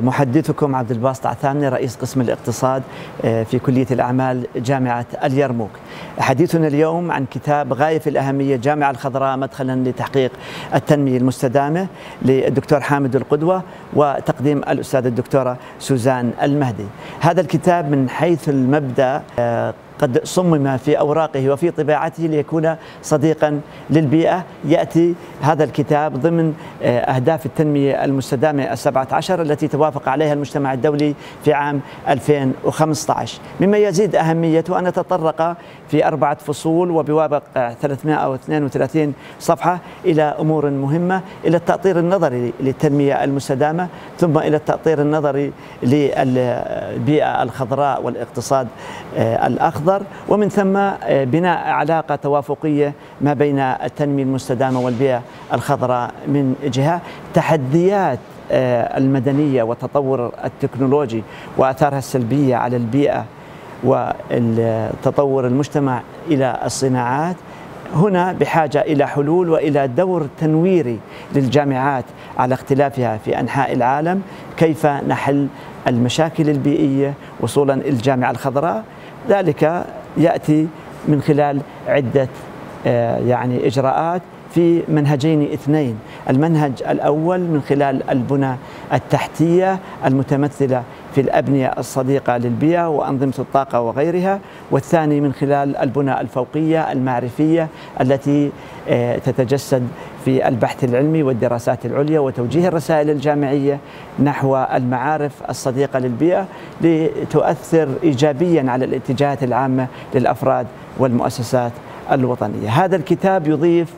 محدثكم عبد الباسط عثامني رئيس قسم الاقتصاد في كلية الأعمال جامعة اليرموك. حديثنا اليوم عن كتاب غاية في الأهمية جامعة الخضراء مدخلا لتحقيق التنمية المستدامة للدكتور حامد القدوة وتقديم الأستاذة الدكتورة سوزان المهدي. هذا الكتاب من حيث المبدأ قد صمم في أوراقه وفي طباعته ليكون صديقا للبيئة. يأتي هذا الكتاب ضمن أهداف التنمية المستدامة السبعة عشر التي توافق عليها المجتمع الدولي في عام 2015 مما يزيد أهميته أن نتطرق في أربعة فصول وبوابق 332 صفحة إلى أمور مهمة إلى التأطير النظري للتنمية المستدامة ثم إلى التأطير النظري للبيئة الخضراء والاقتصاد الأخضر. الأخضر ومن ثم بناء علاقة توافقية ما بين التنمية المستدامة والبيئة الخضراء من جهة تحديات المدنية والتطور التكنولوجي وآثارها السلبية على البيئة وتطور المجتمع إلى الصناعات. هنا بحاجة إلى حلول وإلى دور تنويري للجامعات على اختلافها في أنحاء العالم كيف نحل المشاكل البيئية وصولا الجامعة الخضراء. ذلك يأتي من خلال عدة يعني إجراءات في منهجين اثنين. المنهج الأول من خلال البنى التحتية المتمثلة في الأبنية الصديقة للبيئة وأنظمة الطاقة وغيرها والثاني من خلال البنى الفوقية المعرفية التي تتجسد في البحث العلمي والدراسات العليا وتوجيه الرسائل الجامعية نحو المعارف الصديقة للبيئة لتؤثر ايجابيا على الاتجاهات العامة للأفراد والمؤسسات الوطنية. هذا الكتاب يضيف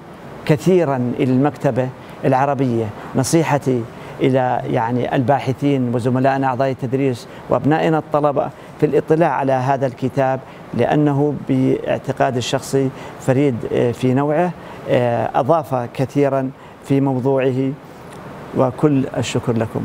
كثيرا إلى المكتبة العربية، نصيحتي إلى يعني الباحثين وزملائنا أعضاء التدريس وأبنائنا الطلبة في الاطلاع على هذا الكتاب لأنه باعتقاد الشخصي فريد في نوعه أضاف كثيرا في موضوعه وكل الشكر لكم.